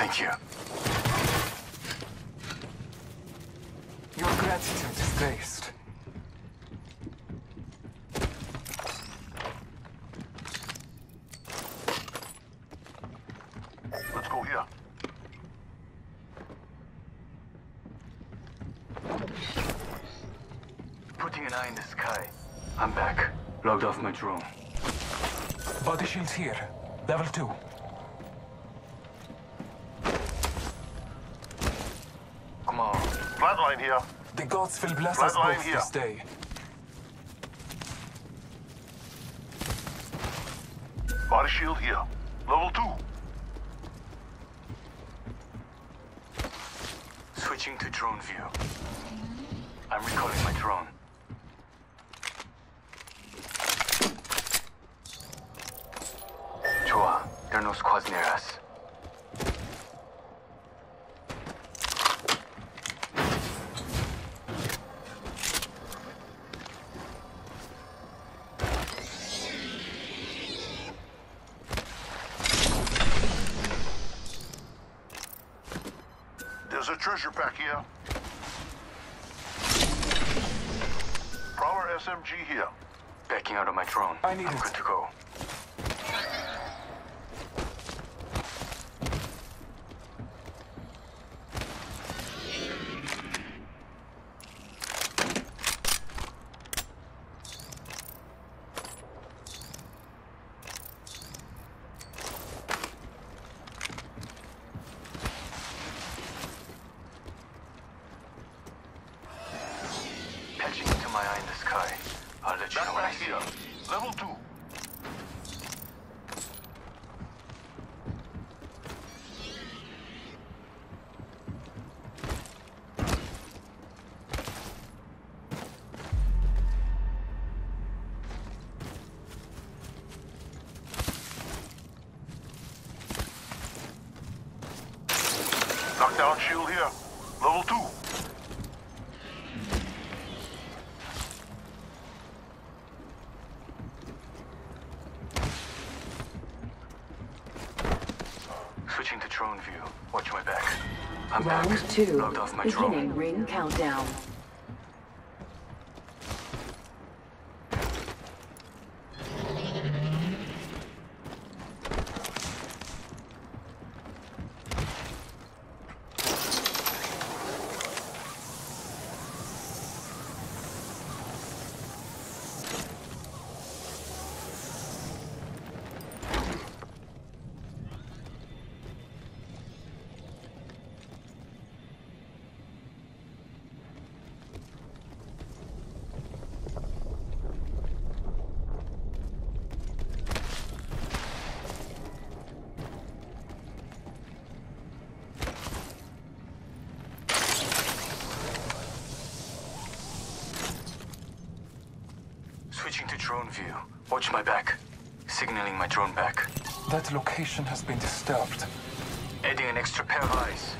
Thank you. Your gratitude is praised. Let's go here. Putting an eye in the sky. I'm back. Logged off my drone. Body shields here. Level 2. Flatline here. The gods will bless us both here. this day. Body shield here. Level 2. Switching to drone view. I'm recalling my drone. SMG here. Backing out of my drone. I need I'm it. good to go. Patching into my eye in the sky. I'll let you know when I Backpack see here. Two. Logged off my Beginning ring countdown. Switching to drone view. Watch my back. Signaling my drone back. That location has been disturbed. Adding an extra pair of eyes.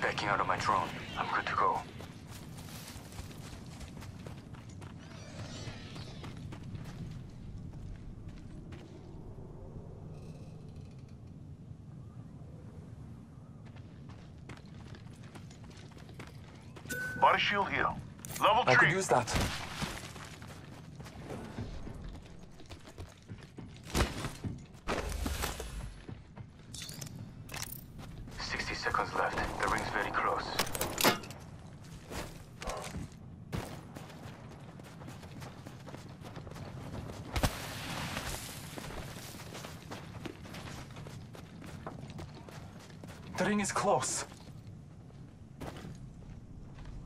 Backing out of my drone. I'm good to go. Body shield here. Level I 3. could use that. Sixty seconds left. The ring's very close. The is close.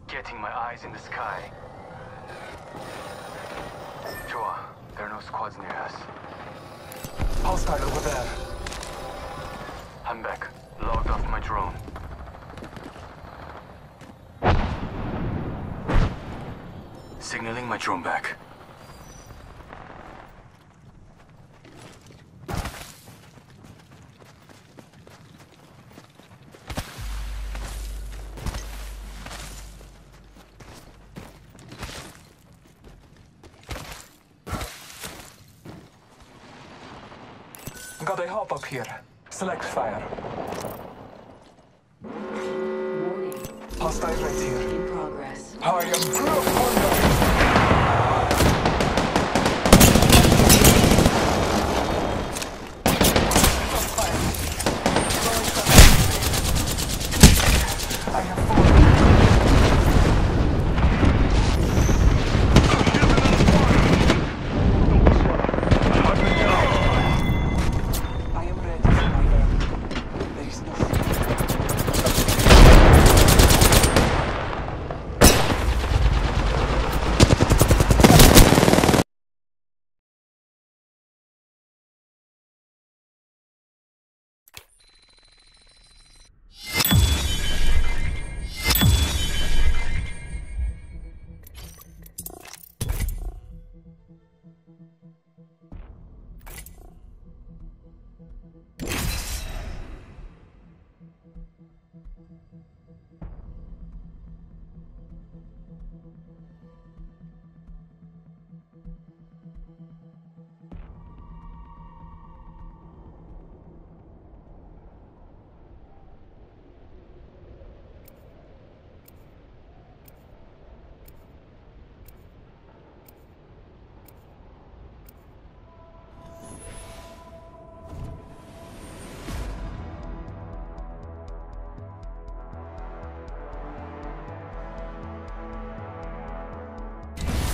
Getting my eyes in the sky. Joa, there are no squads near us. Hostile over there. I'm back. Logged off my drone. Signaling my drone back.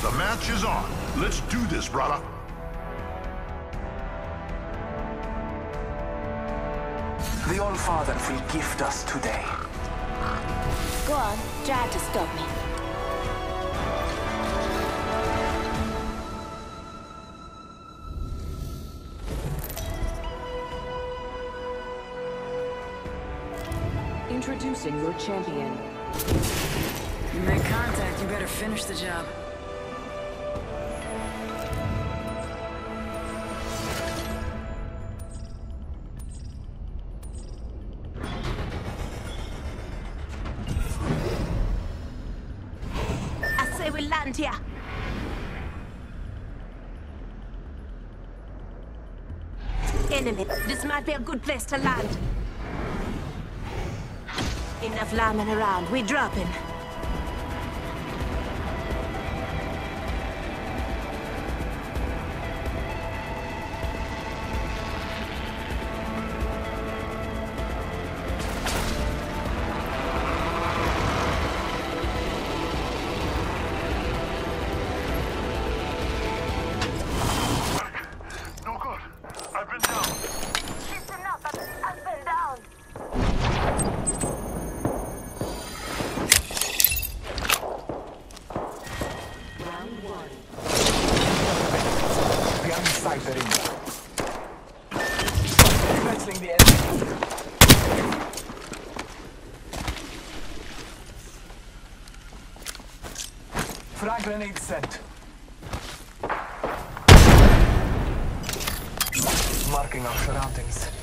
The match is on. Let's do this, brother. The All-Father will gift us today. Go on, try to stop me. Introducing your champion. You make contact, you better finish the job. Land here. Enemy, this might be a good place to land. Enough lambing around, We're dropping. Frag grenade sent. Marking our surroundings.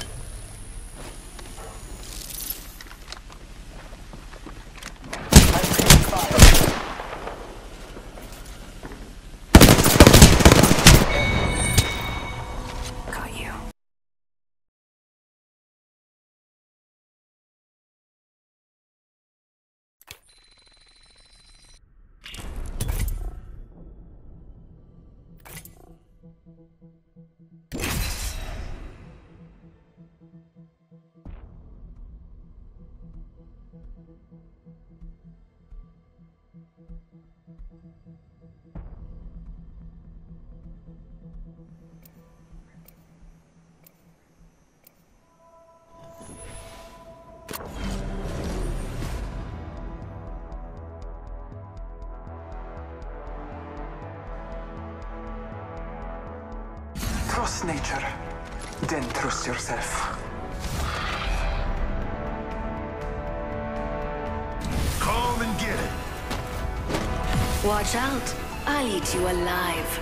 Trust nature, then trust yourself. Come and get it. Watch out. I'll eat you alive.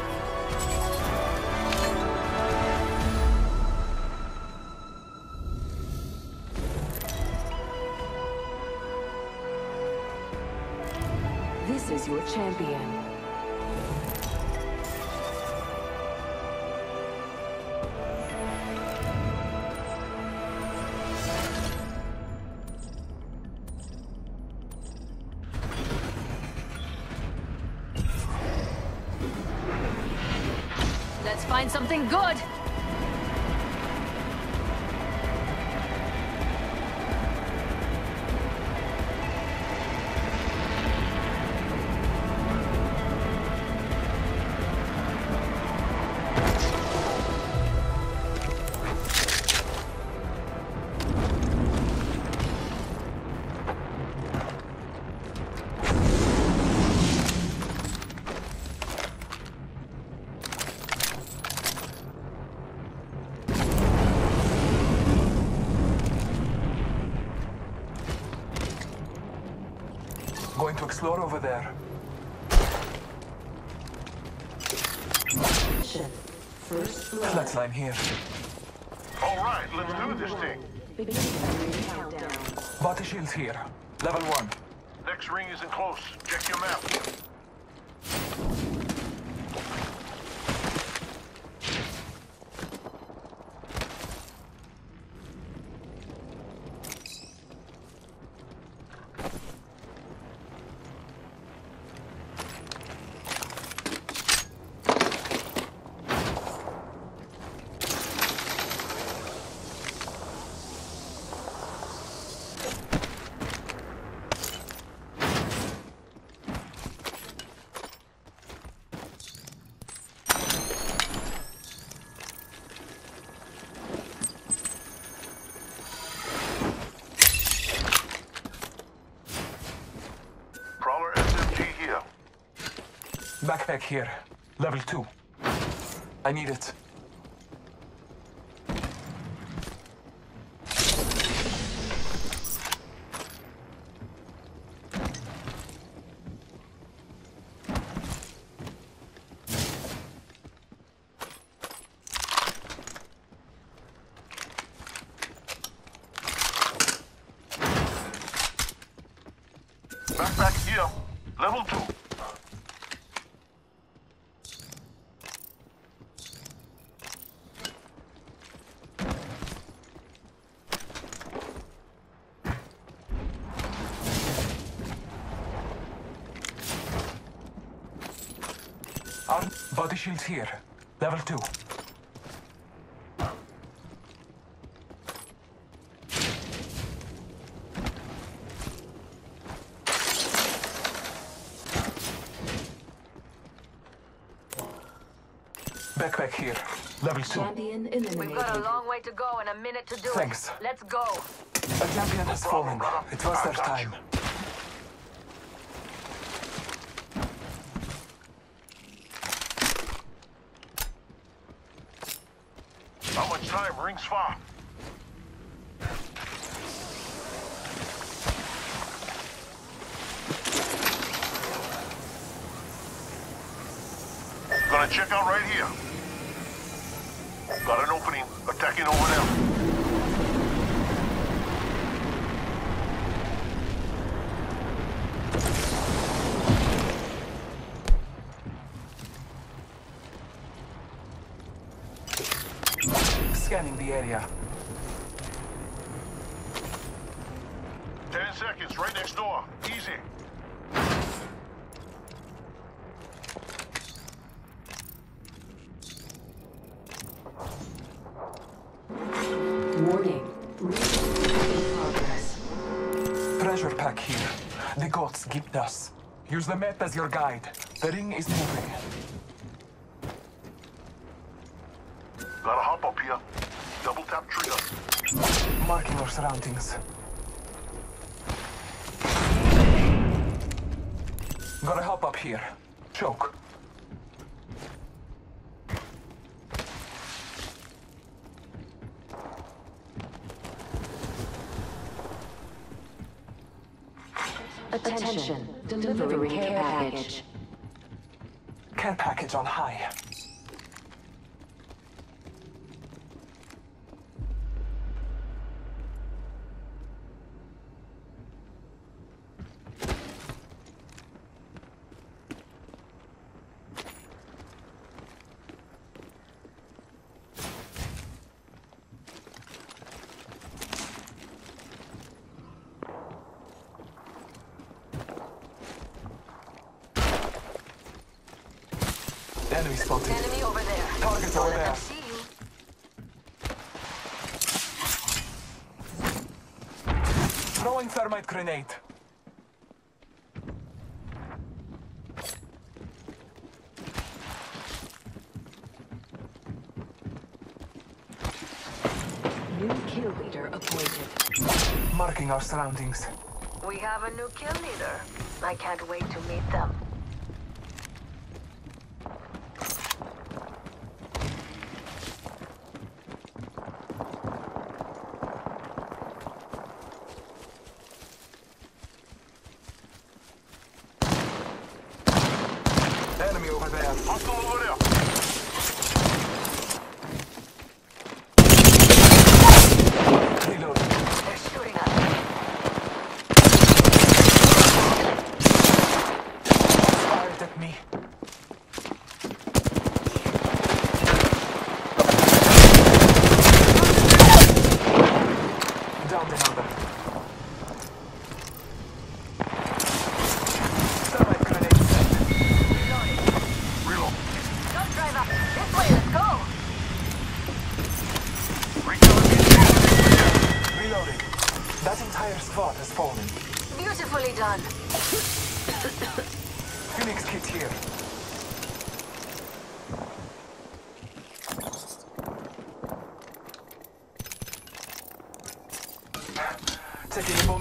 This is your champion. Let's find something good. Here. All right, let's do this thing. Body shields here. Level one. Next ring isn't close. Check your map. Prowler SMG here. Backpack here. Level two. I need it. Backpack here. Level two. Arm body shields here. Level two. Backpack here. Level two. Champion eliminated. We've got a long way to go and a minute to do Thanks. it. Let's go. A champion has fallen. It was their time. Rings far. Gonna check out right here. Got an opening. Attacking over there. Pack here. The gods gift us. Use the map as your guide. The ring is moving. Gotta hop up here. Double tap trigger. Marking our surroundings. Gotta hop up here. Choke. Enemy spotted. Enemy over there. Target over there. Throwing thermite grenade. New kill leader appointed. Marking our surroundings. We have a new kill leader. I can't wait to meet them. enemy over over there.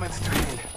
Gentleman's stranded.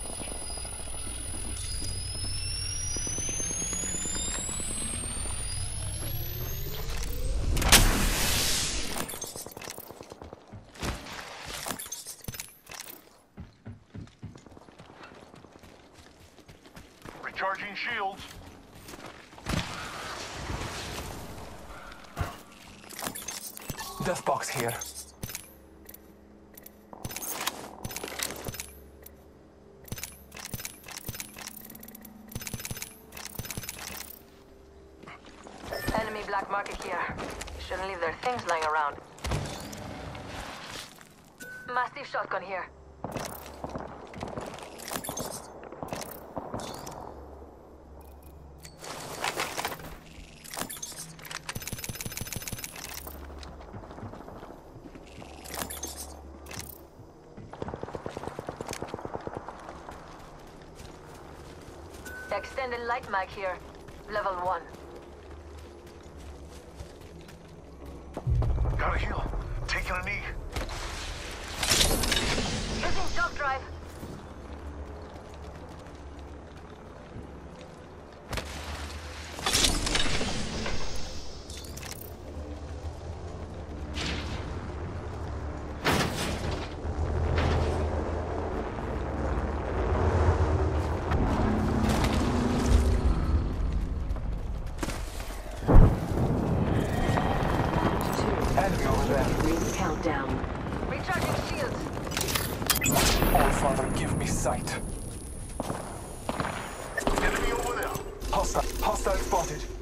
here. Extended light mag here. Level 1. sight. Enemy over there. Hostile. Hostile spotted.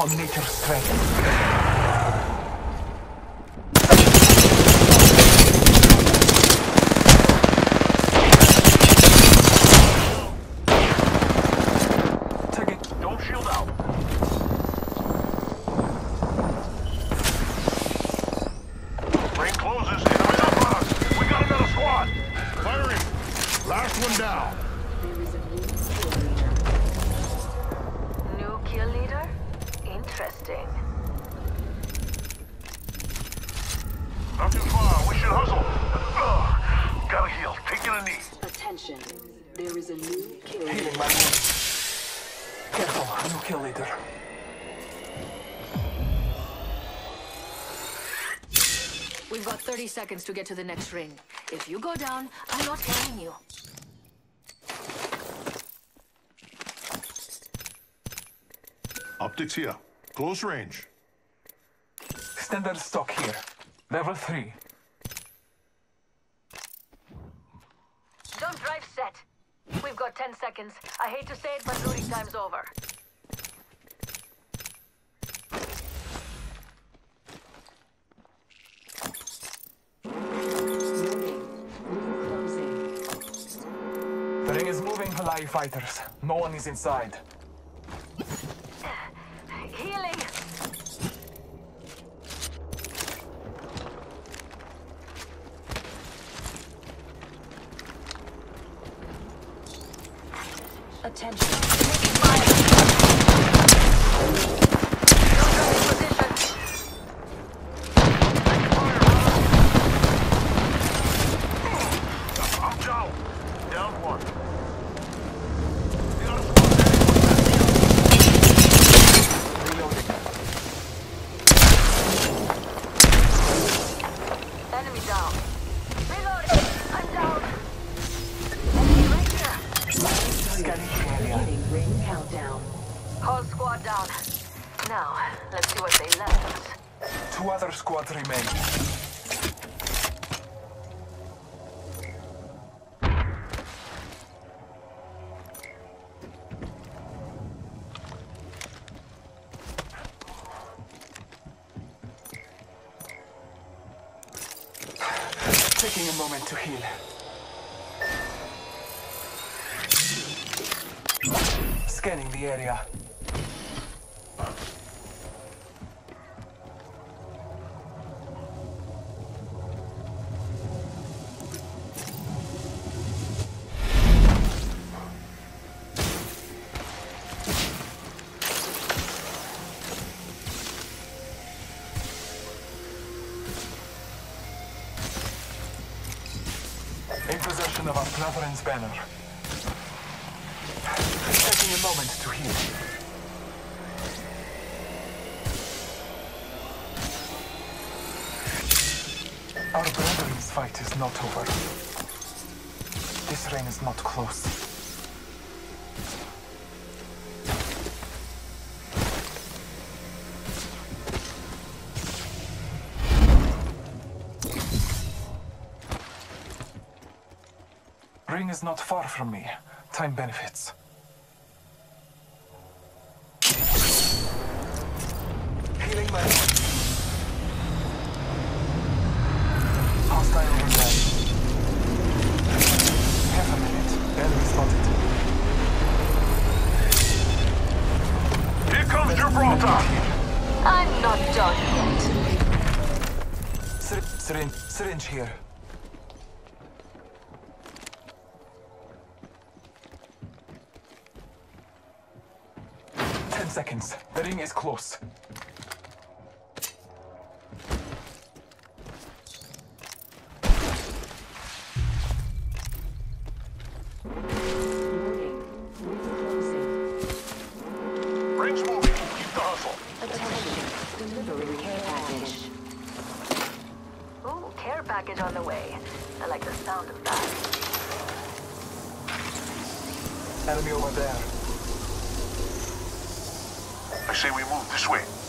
upon nature's strength. We've got 30 seconds to get to the next ring. If you go down, I'm not carrying you. Optics here. Close range. Standard stock here. Level 3. Don't drive set. We've got 10 seconds. I hate to say it, but looting time's over. Fighters. No one is inside. Healing! Attention. Taking a moment to heal. Scanning the area. Banner. Ring is not far from me. Time benefits. Healing my Attention. Delivering care package. Ooh, care package on the way. I like the sound of that. Enemy over there. I say we move this way.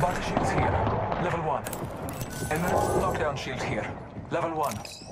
Body shields here. Level 1. Emerald knockdown shield here. Level 1.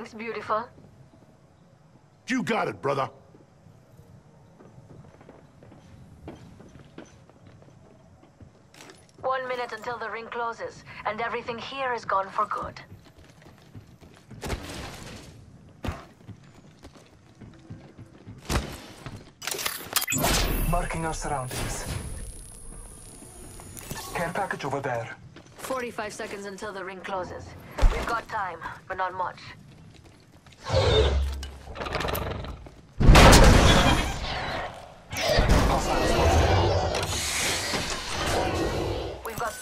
Thanks, beautiful. You got it, brother. One minute until the ring closes, and everything here is gone for good. Marking our surroundings. Care package over there. 45 seconds until the ring closes. We've got time, but not much.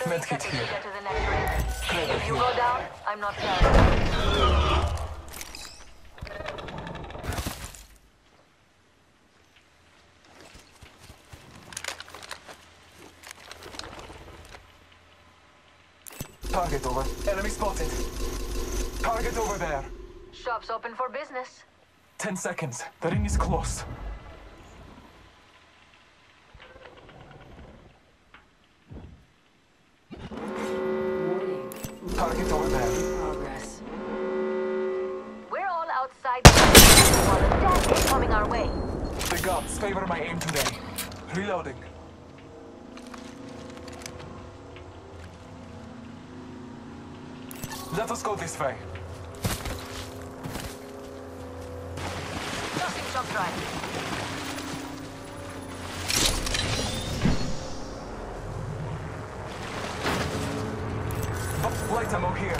Medkit here. to get to the next ring. If you here. go down, I'm not carrying. Target over. Enemy spotted. Target over there. Shop's open for business. Ten seconds. The ring is close. Target over there. Progress. We're all outside the while the death is coming our way. The gods favor my aim today. Reloading. Let us go this way. Nothing shop drive. Light ammo here.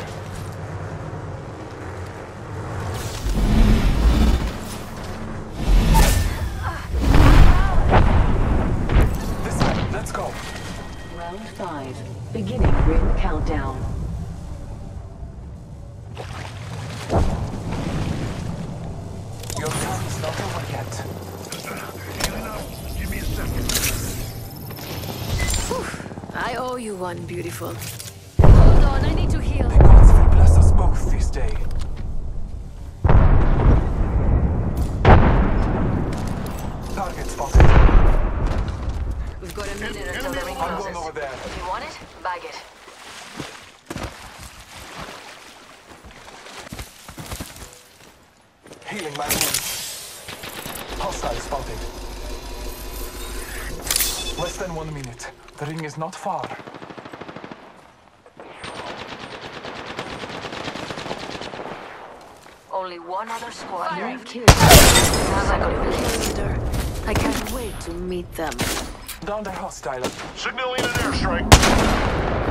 This way. Let's go. Round five. Beginning ring countdown. Your time is not over yet. Healing up. Give me a second. I owe you one, beautiful. Both this day. Target spotted. We've got a minute until the ring I'm closes. going over there. If you want it, bag it. Healing my wounds. Hostile spotted. Less than one minute. The ring is not far. One other squad. Firing. left. Kill. leader. I can't wait to meet them. Down the hostile. Signaling an airstrike.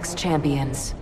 Apex Champions.